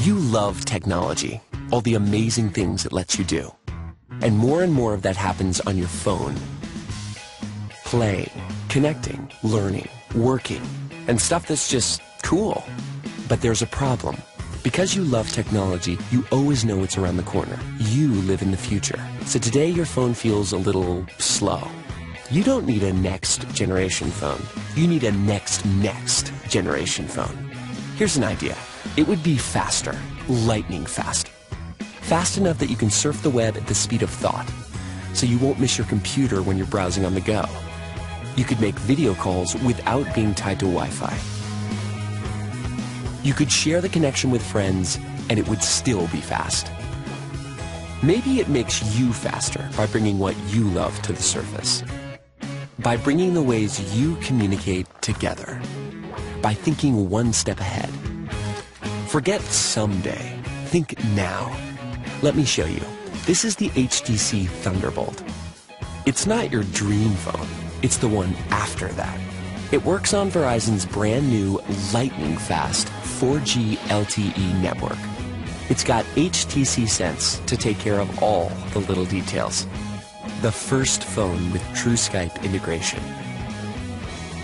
You love technology, all the amazing things it lets you do. And more and more of that happens on your phone. Playing, connecting, learning, working, and stuff that's just cool. But there's a problem. Because you love technology, you always know it's around the corner. You live in the future. So today your phone feels a little slow. You don't need a next generation phone. You need a next next generation phone. Here's an idea. It would be faster, lightning fast. Fast enough that you can surf the web at the speed of thought, so you won't miss your computer when you're browsing on the go. You could make video calls without being tied to Wi-Fi. You could share the connection with friends and it would still be fast. Maybe it makes you faster by bringing what you love to the surface. By bringing the ways you communicate together. By thinking one step ahead. Forget someday. Think now. Let me show you. This is the HTC Thunderbolt. It's not your dream phone. It's the one after that. It works on Verizon's brand new lightning fast 4G LTE network. It's got HTC Sense to take care of all the little details. The first phone with true Skype integration.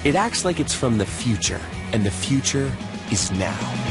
It acts like it's from the future, and the future is now.